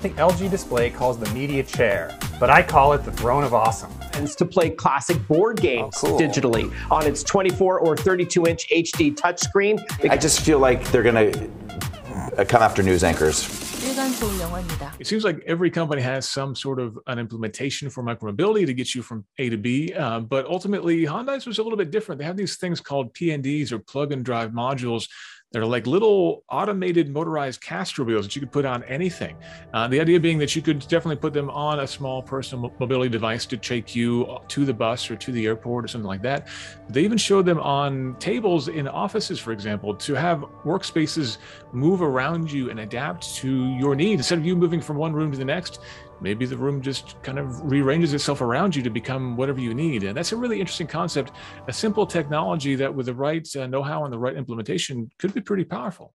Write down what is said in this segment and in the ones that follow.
The LG display calls the media chair, but I call it the throne of awesome to play classic board games oh, cool. digitally on its 24 or 32 inch HD touchscreen. I just feel like they're going to uh, come after news anchors. It seems like every company has some sort of an implementation for micromobility to get you from A to B, uh, but ultimately Hyundai's was a little bit different. They have these things called PNDs or plug and drive modules that are like little automated motorized caster wheels that you could put on anything. Uh, the idea being that you could definitely put them on a small personal mobility device to take you to the bus or to the airport or something like that. They even showed them on tables in offices, for example, to have workspaces move around you and adapt to your needs. Instead of you moving from one room to the next, maybe the room just kind of rearranges itself around you to become whatever you need. And that's a really interesting concept, a simple technology that, with the right uh, know how and the right implementation, could be pretty powerful.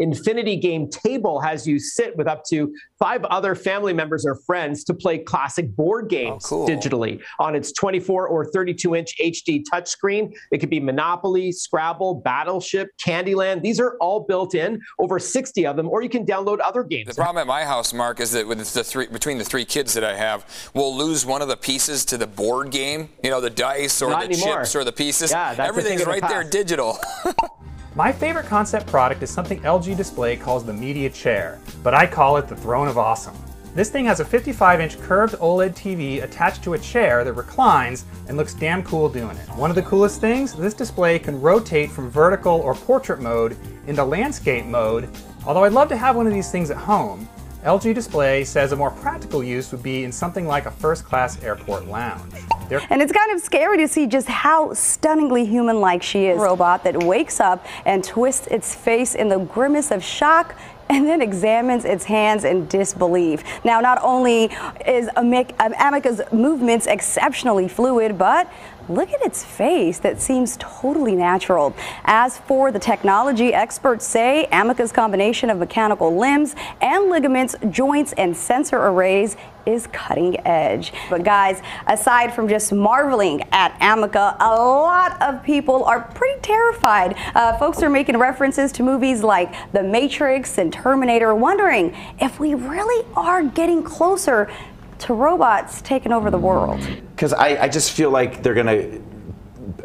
Infinity Game Table has you sit with up to five other family members or friends to play classic board oh, games cool. digitally on its 24 or 32 inch HD touchscreen. It could be Monopoly, Scrabble, Battleship, Candyland. These are all built in, over 60 of them, or you can download other games. The problem at my house, Mark, is that with the three between the three kids that I have, we'll lose one of the pieces to the board game. You know, the dice or Not the anymore. chips or the pieces. Yeah, Everything's thing of the right there, digital. My favorite concept product is something LG Display calls the media chair, but I call it the throne of awesome. This thing has a 55 inch curved OLED TV attached to a chair that reclines and looks damn cool doing it. One of the coolest things, this display can rotate from vertical or portrait mode into landscape mode. Although I'd love to have one of these things at home, LG Display says a more practical use would be in something like a first class airport lounge. They're And it's kind of scary to see just how stunningly human like she is. Robot that wakes up and twists its face in the grimace of shock and then examines its hands in disbelief. Now, not only is Amic- Amica's movements exceptionally fluid, but look at its face that seems totally natural. As for the technology, experts say Amica's combination of mechanical limbs and ligaments, joints, and sensor arrays is cutting edge. But guys, aside from just marveling at Amica, a lot of people are pretty terrified. Uh, folks are making references to movies like The Matrix and Terminator, wondering if we really are getting closer to robots taking over the world? Because I, I just feel like they're going to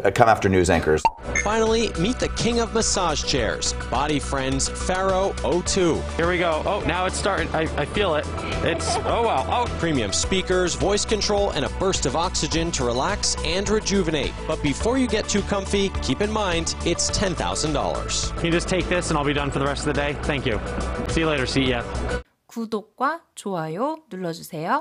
uh, come after news anchors. Finally, meet the king of massage chairs, body friends Pharaoh O2. Here we go. Oh, now it's starting. I, I feel it. It's, oh wow. Oh. Premium speakers, voice control, and a burst of oxygen to relax and rejuvenate. But before you get too comfy, keep in mind it's $10,000. Can you just take this and I'll be done for the rest of the day? Thank you. See you later, See you. 구독과 좋아요 눌러주세요.